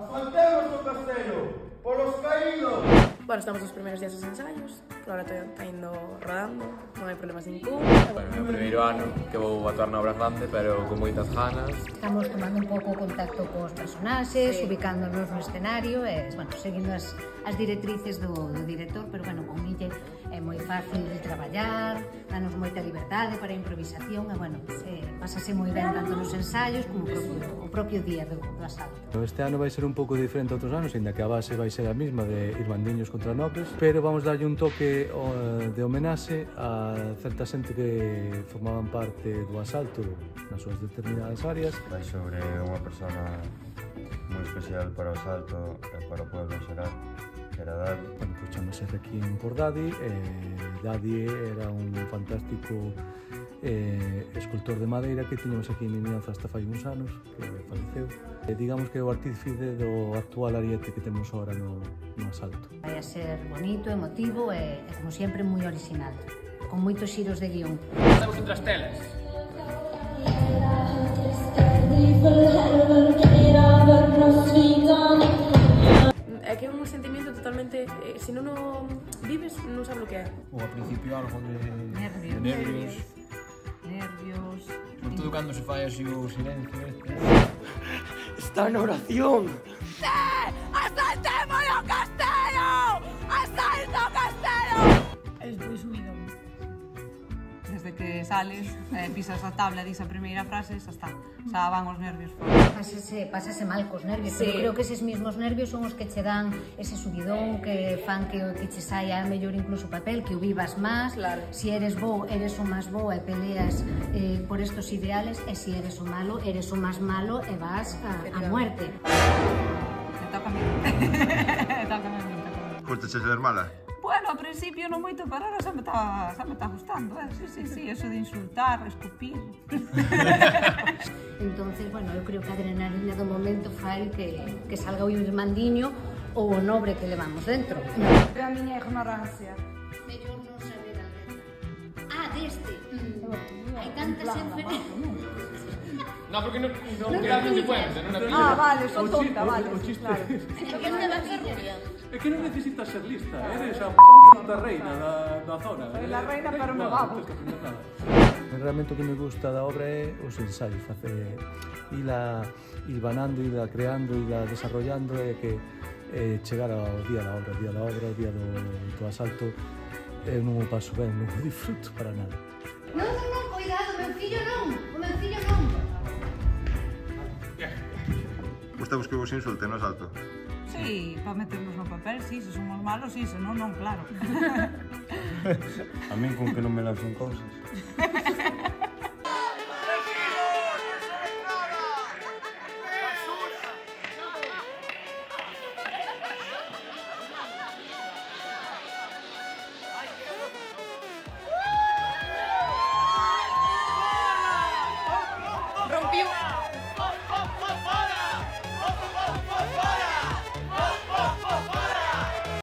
asaltemos o castelo polos caídos. Bueno, estamos nos primeiros días dos ensaios, por agora está indo rodando, non hai problemas ningún. Bueno, é o primeiro ano que vou atuar na obra grande, pero con moitas ganas. Estamos tomando un pouco contacto cos personaxes, sí. ubicándonos no escenario, e, bueno, seguindo as, as directrices do, do director, pero, bueno, con Mille é moi fácil de traballar, danos moita liberdade para a improvisación e, bueno, se, pasase moi ben tanto nos ensaios como propio, o propio día do, do asalto. Este ano vai ser un pouco diferente a outros anos, ainda que a base vai ser a mesma de Irmandiños contra Nobres, pero vamos darlle un toque de homenaxe a certa xente que formaban parte do asalto nas súas determinadas áreas. Vai sobre unha persona moi especial para o asalto e para o pueblo en xeral que era Dadi. Bueno, pois chamase Requiem por Daddy. Eh, Dadi era un fantástico eh, escultor de madeira que tiñamos aquí en Miñanza hasta fai uns anos, que faleceu. Eh, digamos que é o artífice do actual ariete que temos ahora no, no asalto. Vai a ser bonito, emotivo e, e como sempre, moi original, con moitos xiros de guión. Estamos entre as telas. se non o vives, non sabes o que é. Ou ao principio algo de... Nervios. De nervios. Nervios. Sobre todo cando se fai así o silencio este. Está en oración. Sí! Assaltemos o! sales, eh, pisas a tabla, dis a primeira frase, xa está. Xa van os nervios. Pásase, pásase mal cos nervios, sí. pero creo que eses mismos nervios son os que che dan ese subidón que fan que, o que che saia mellor incluso papel, que o vivas máis. Claro. Si eres bo, eres o máis bo e peleas eh, por estos ideales, e si eres o malo, eres o máis malo e vas a, a muerte. Me toca a mí. me toca a mí. Gústache ser mala? ao principio non moito, pero agora xa me está, xa me está gustando, eh? Sí, sí, sí, eso de insultar, escupir. entonces, bueno, eu creo que a adrenalina do momento fai que, que salga o irmandiño ou o nobre que levamos dentro. É a miña ignorancia. Mellor non saber a letra. Ah, deste. Mm. Hai tantas enfermedades. No, perché non, non, non ah, chiaramente Wednesday, non è. Ah, vale, sono tonta, vale. Ho, ho sì, claro. Perché non è Perché non necesitas ser lista, eh. eres a puta reina da, da zona. La eh. reina eh, pero me babo. Realmente o que me gusta da obra é os ensaios, facer ila ilvanando, ila creando, ila desarrollando e que eh, chegar ao día da obra, día da obra, o día do, do asalto, eu non o paso ben, non o disfruto para nada. Non, non, non, cuidado, meu fillo non que vos insulte, non salto? Sí, para meternos no papel, sí, se somos malos, sí, se no, non, claro. a min con que no me lancen cousas. Rompiu